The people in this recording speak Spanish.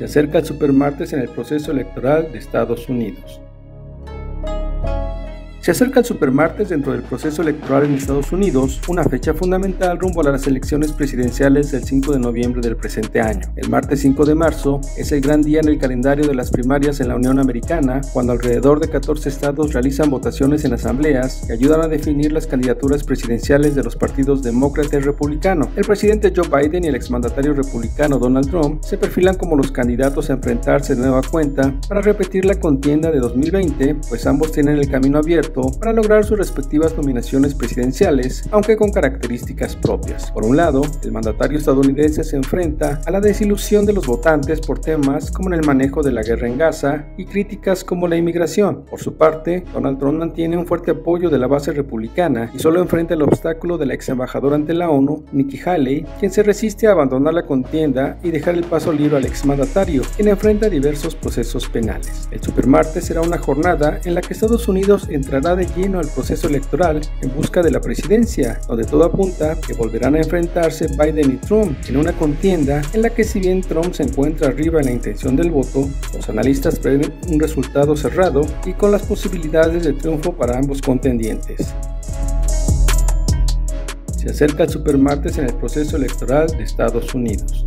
Se acerca el supermartes en el proceso electoral de Estados Unidos. Se acerca el supermartes dentro del proceso electoral en Estados Unidos, una fecha fundamental rumbo a las elecciones presidenciales del 5 de noviembre del presente año. El martes 5 de marzo es el gran día en el calendario de las primarias en la Unión Americana, cuando alrededor de 14 estados realizan votaciones en asambleas que ayudan a definir las candidaturas presidenciales de los partidos demócrata y republicano. El presidente Joe Biden y el exmandatario republicano Donald Trump se perfilan como los candidatos a enfrentarse de nueva cuenta para repetir la contienda de 2020, pues ambos tienen el camino abierto para lograr sus respectivas nominaciones presidenciales, aunque con características propias. Por un lado, el mandatario estadounidense se enfrenta a la desilusión de los votantes por temas como el manejo de la guerra en Gaza y críticas como la inmigración. Por su parte, Donald Trump mantiene un fuerte apoyo de la base republicana y solo enfrenta el obstáculo de la ex embajadora ante la ONU, Nikki Haley, quien se resiste a abandonar la contienda y dejar el paso libre al ex mandatario, quien enfrenta diversos procesos penales. El supermartes será una jornada en la que Estados Unidos entrará de lleno al proceso electoral en busca de la presidencia, donde todo apunta que volverán a enfrentarse Biden y Trump en una contienda en la que si bien Trump se encuentra arriba en la intención del voto, los analistas prevén un resultado cerrado y con las posibilidades de triunfo para ambos contendientes. Se acerca el supermartes en el proceso electoral de Estados Unidos.